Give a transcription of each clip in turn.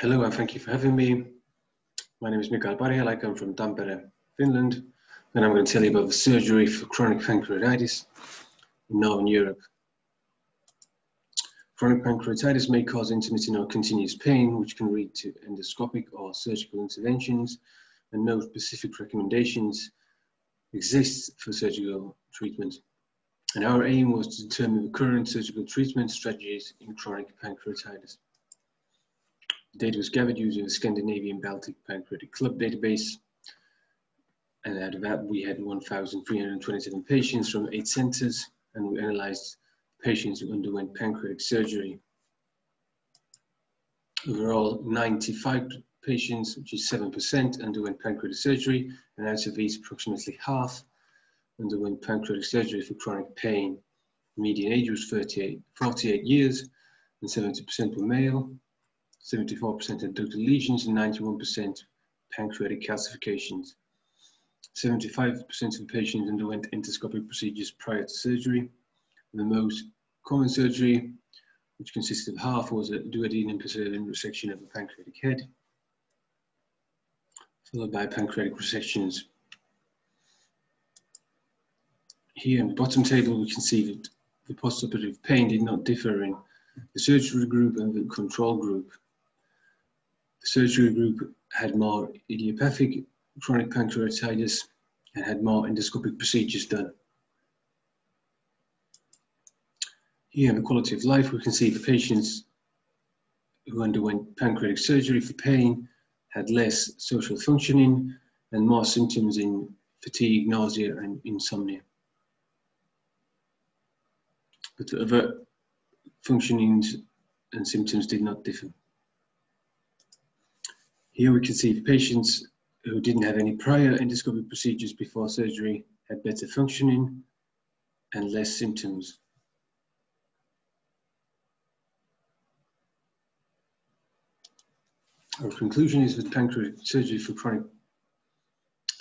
Hello and thank you for having me. My name is Mikael Parhiala. I come from Tampere, Finland, and I'm going to tell you about the surgery for chronic pancreatitis in Northern Europe. Chronic pancreatitis may cause intermittent or continuous pain, which can lead to endoscopic or surgical interventions, and no specific recommendations exist for surgical treatment. And our aim was to determine the current surgical treatment strategies in chronic pancreatitis. Data was gathered using the Scandinavian Baltic Pancreatic Club database. And out of that, we had 1,327 patients from eight centers, and we analyzed patients who underwent pancreatic surgery. Overall, 95 patients, which is 7%, underwent pancreatic surgery, and out of these, approximately half underwent pancreatic surgery for chronic pain. Median age was 38, 48 years, and 70% were male. 74% had ductal lesions and 91% pancreatic calcifications. 75% of the patients underwent endoscopic procedures prior to surgery. The most common surgery, which consisted of half, was a duodenum preserving resection of the pancreatic head, followed by pancreatic resections here in the bottom table, we can see that the postoperative pain did not differ in the surgery group and the control group. The surgery group had more idiopathic chronic pancreatitis and had more endoscopic procedures done. Here in the quality of life, we can see the patients who underwent pancreatic surgery for pain had less social functioning and more symptoms in fatigue, nausea, and insomnia but other functionings and symptoms did not differ. Here we can see patients who didn't have any prior endoscopic procedures before surgery had better functioning and less symptoms. Our conclusion is that pancreatic surgery for chronic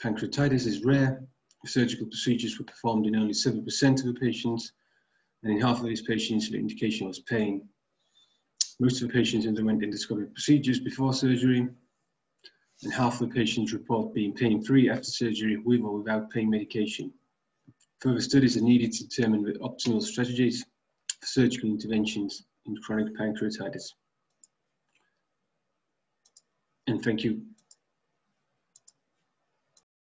pancreatitis is rare. Surgical procedures were performed in only 7% of the patients and in half of these patients, the indication was pain. Most of the patients underwent endoscopic procedures before surgery, and half of the patients report being pain-free after surgery with or without pain medication. Further studies are needed to determine the optimal strategies for surgical interventions in chronic pancreatitis. And thank you.